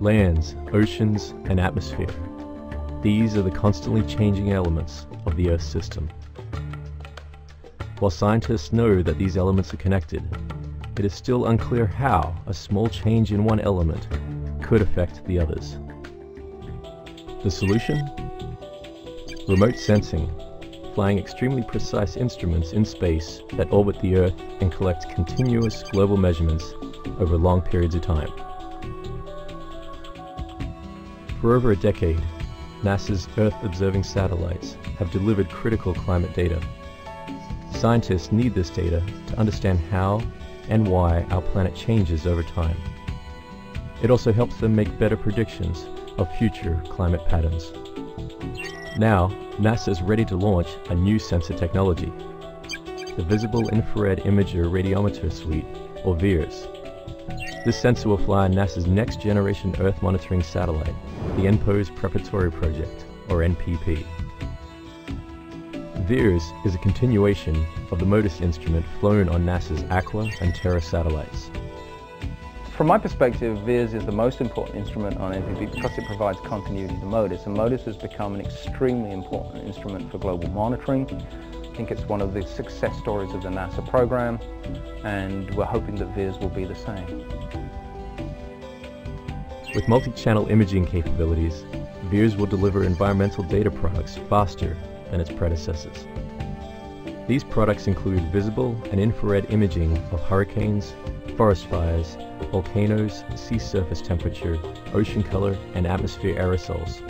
lands, oceans, and atmosphere. These are the constantly changing elements of the Earth system. While scientists know that these elements are connected, it is still unclear how a small change in one element could affect the others. The solution? Remote sensing, flying extremely precise instruments in space that orbit the Earth and collect continuous global measurements over long periods of time. For over a decade, NASA's Earth-observing satellites have delivered critical climate data. Scientists need this data to understand how and why our planet changes over time. It also helps them make better predictions of future climate patterns. Now, NASA is ready to launch a new sensor technology, the Visible Infrared Imager Radiometer Suite, or VIIRS. This sensor will fly NASA's next generation Earth monitoring satellite, the NPOESS Preparatory Project, or NPP. VIIRS is a continuation of the MODIS instrument flown on NASA's Aqua and Terra satellites. From my perspective, VIIRS is the most important instrument on NPP because it provides continuity to MODIS, and MODIS has become an extremely important instrument for global monitoring. Think it's one of the success stories of the NASA program, and we're hoping that VIIRS will be the same. With multi-channel imaging capabilities, VIIRS will deliver environmental data products faster than its predecessors. These products include visible and infrared imaging of hurricanes, forest fires, volcanoes, sea surface temperature, ocean color, and atmosphere aerosols.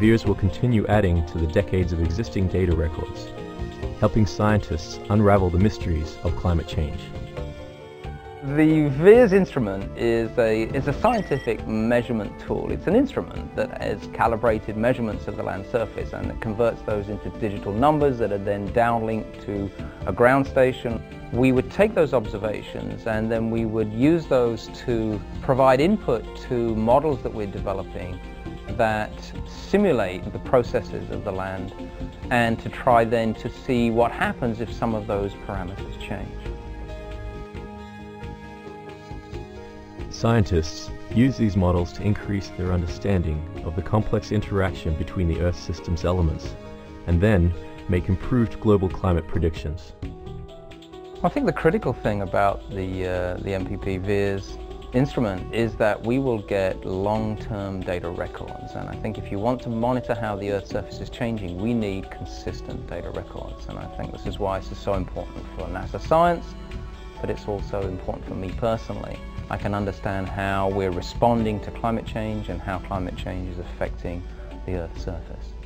VIIRS will continue adding to the decades of existing data records, helping scientists unravel the mysteries of climate change. The VIIRS instrument is a, is a scientific measurement tool. It's an instrument that has calibrated measurements of the land surface and it converts those into digital numbers that are then downlinked to a ground station. We would take those observations and then we would use those to provide input to models that we're developing that simulate the processes of the land and to try then to see what happens if some of those parameters change. Scientists use these models to increase their understanding of the complex interaction between the Earth system's elements, and then make improved global climate predictions. I think the critical thing about the, uh, the VIIRS instrument is that we will get long-term data records and I think if you want to monitor how the Earth's surface is changing we need consistent data records and I think this is why this is so important for NASA science but it's also important for me personally. I can understand how we're responding to climate change and how climate change is affecting the Earth's surface.